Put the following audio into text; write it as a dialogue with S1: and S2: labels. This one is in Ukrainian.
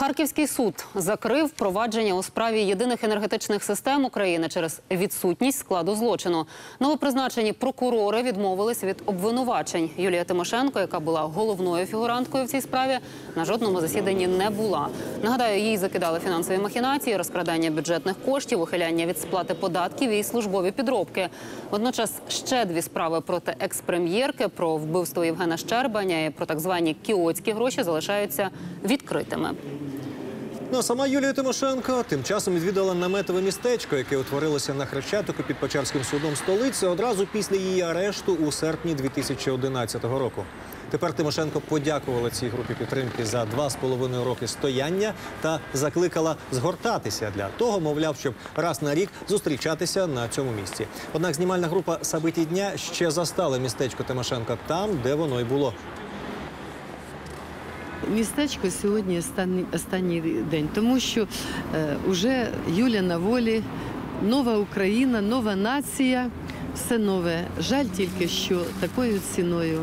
S1: Харківський суд закрив провадження у справі єдиних енергетичних систем України через відсутність складу злочину. Новопризначені прокурори відмовились від обвинувачень. Юлія Тимошенко, яка була головною фігуранткою в цій справі, на жодному засіданні не була. Нагадаю, їй закидали фінансові махінації, розкрадання бюджетних коштів, ухиляння від сплати податків і службові підробки. Водночас ще дві справи проти екс-прем'єрки про вбивство Євгена Щербаня і про так звані кіотські гроші залишаються відкритими.
S2: Ну а сама Юлія Тимошенко тим часом відвідала наметове містечко, яке утворилося на Хрещатику під Почаївським судом столиці одразу після її арешту у серпні 2011 року. Тепер Тимошенко подякувала цій групі підтримки за два з половиною роки стояння та закликала згортатися для того, мовляв, щоб раз на рік зустрічатися на цьому місці. Однак знімальна група Сабиті дня ще застала містечко Тимошенко там, де воно й було.
S3: Містечко сьогодні останній, останній день, тому що е, уже Юля на волі, нова Україна, нова нація, все нове. Жаль тільки, що такою ціною